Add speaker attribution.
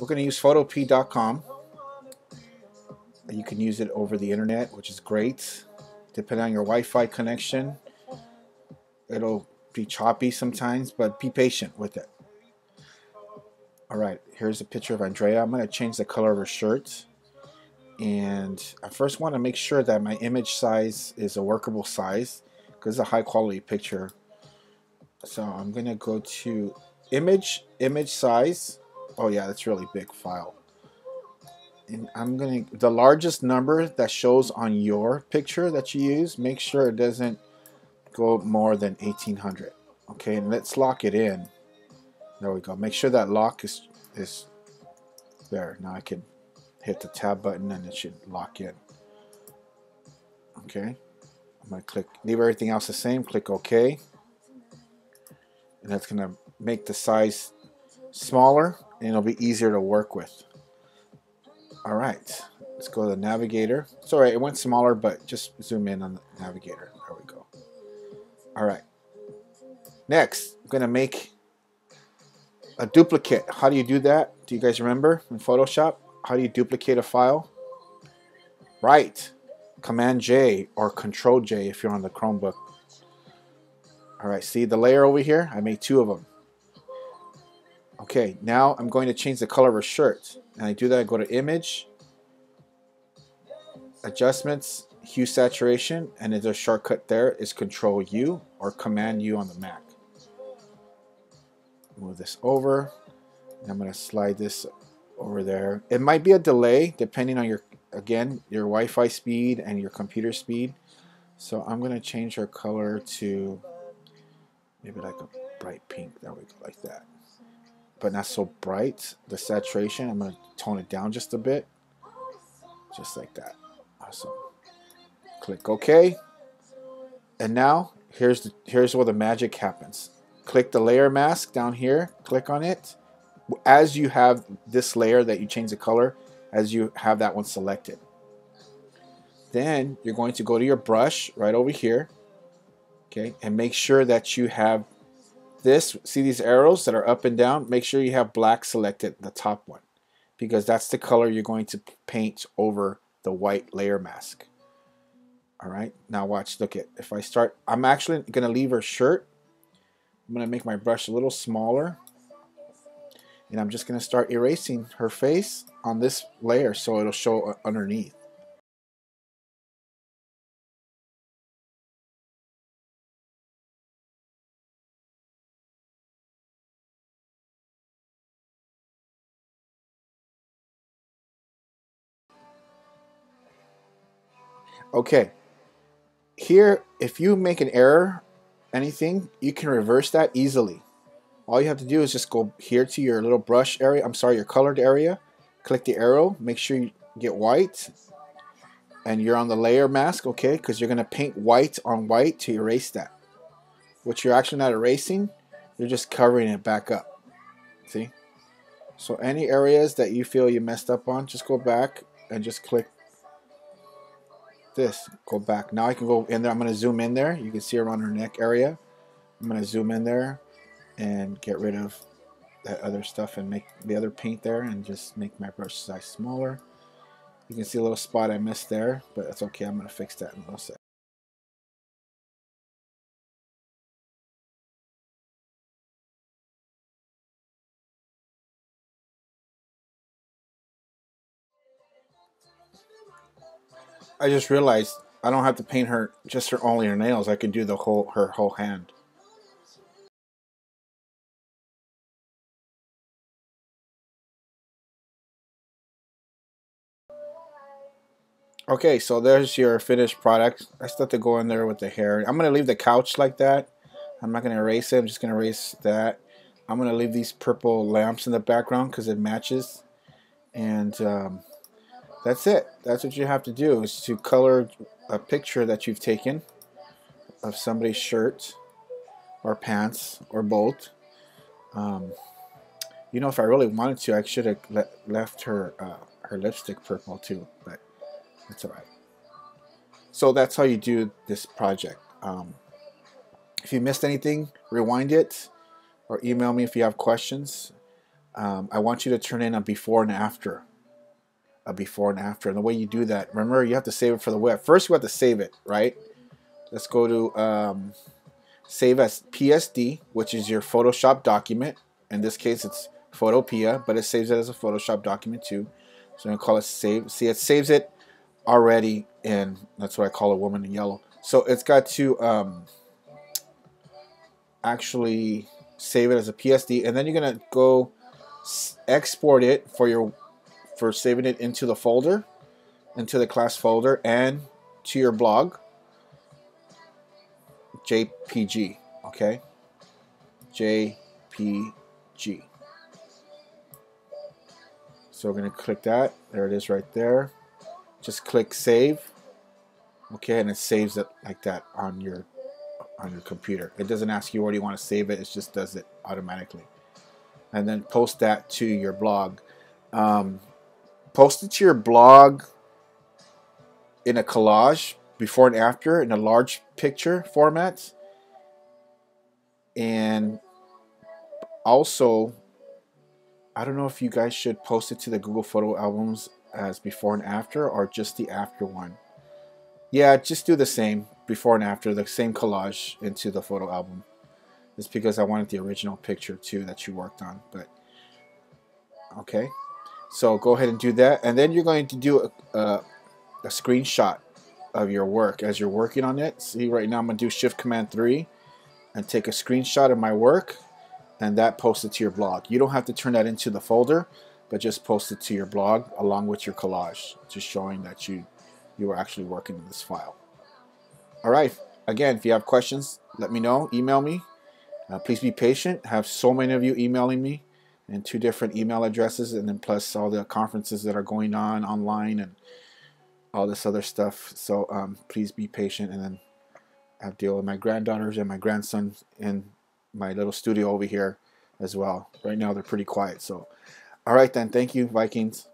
Speaker 1: we're going to use photopea.com. You can use it over the internet, which is great. Depending on your Wi-Fi connection, it'll be choppy sometimes, but be patient with it. All right, here's a picture of Andrea. I'm going to change the color of her shirt. And I first want to make sure that my image size is a workable size because it's a high quality picture. So I'm going to go to image, image size. Oh yeah, that's really big file. And I'm going to, the largest number that shows on your picture that you use, make sure it doesn't go more than 1800. Okay, and let's lock it in. There we go. Make sure that lock is, is there. Now I can hit the tab button and it should lock in. Okay, I'm to click, leave everything else the same, click OK. And that's going to make the size smaller and it'll be easier to work with. All right, let's go to the navigator. Right, it went smaller, but just zoom in on the navigator. There we go. All right. Next, I'm to make a duplicate. How do you do that? Do you guys remember in Photoshop? How do you duplicate a file? Right. Command J or Control J if you're on the Chromebook. All right, see the layer over here? I made two of them. Okay, now I'm going to change the color of her shirt. And I do that, I go to Image, Adjustments, Hue Saturation, and there's a shortcut there is Control U or Command U on the Mac. Move this over. And I'm going to slide this over there. It might be a delay depending on your, again, your Wi-Fi speed and your computer speed. So I'm going to change her color to maybe like a bright pink. There we go, like that. But not so bright. The saturation, I'm going to tone it down just a bit. Just like that. Awesome. Click OK. And now, here's, the, here's where the magic happens. Click the layer mask down here. Click on it as you have this layer that you change the color, as you have that one selected. Then you're going to go to your brush right over here, okay, and make sure that you have this, see these arrows that are up and down, make sure you have black selected, the top one, because that's the color you're going to paint over the white layer mask. All right, now watch, look at, if I start, I'm actually going to leave her shirt. I'm to make my brush a little smaller and I'm just going to start erasing her face on this layer so it'll show underneath. Okay, here if you make an error, anything, you can reverse that easily. All you have to do is just go here to your little brush area I'm sorry your colored area. Click the arrow make sure you get white. And you're on the layer mask okay because you're gonna paint white on white to erase that. What you're actually not erasing? You're just covering it back up. See? So any areas that you feel you messed up on just go back and just click this go back now I can go in there I'm gonna zoom in there you can see around her neck area I'm gonna zoom in there and get rid of that other stuff and make the other paint there and just make my brush size smaller. You can see a little spot I missed there, but that's okay. I'm going to fix that in a little sec. I just realized I don't have to paint her just her only her nails. I can do the whole her whole hand. Okay, so there's your finished product. I still have to go in there with the hair. I'm going to leave the couch like that. I'm not going to erase it. I'm just going to erase that. I'm going to leave these purple lamps in the background because it matches. And um, that's it. That's what you have to do is to color a picture that you've taken of somebody's shirt or pants or both. Um, you know, if I really wanted to, I should have le left her uh, her lipstick purple too. But that's all right. So that's how you do this project. Um, if you missed anything, rewind it or email me if you have questions. um, I want you to turn in a before and after. A before and after. And the way you do that, remember, you have to save it for the web. First, you have to save it, right? Let's go to um, save as PSD, which is your Photoshop document. In this case, it's Photopea, but it saves it as a Photoshop document too. So I'm to call it save. See, it saves it already in, that's what I call a woman in yellow. So it's got to um, actually save it as a PSD, and then you're to go export it for your for saving it into the folder, into the class folder, and to your blog. JPG, okay? JPG. So we're going to click that. There it is right there. Just click save. Okay, and it saves it like that on your on your computer. It doesn't ask you where do you want to save it. It just does it automatically. And then post that to your blog. Um, post it to your blog in a collage before and after in a large picture format. And also I don't know if you guys should post it to the Google Photo albums as before and after or just the after one. Yeah, just do the same before and after, the same collage into the photo album. It's because I wanted the original picture too that you worked on. But okay, so go ahead and do that, and then you're going to do a, a, a screenshot of your work as you're working on it. See, right now I'm gonna do Shift Command 3 and take a screenshot of my work and that post it to your blog. You don't have to turn that into the folder, but just post it to your blog along with your collage, just showing that you you are actually working in this file. All right. Again, if you have questions, let me know. Email me. Uh, please be patient. I have so many of you emailing me and two different email addresses, and then plus all the conferences that are going on online and all this other stuff. So um, please be patient, and then I have to deal with my granddaughters and my grandson in my little studio over here as well. Right now they're pretty quiet. So, all right then. Thank you, Vikings.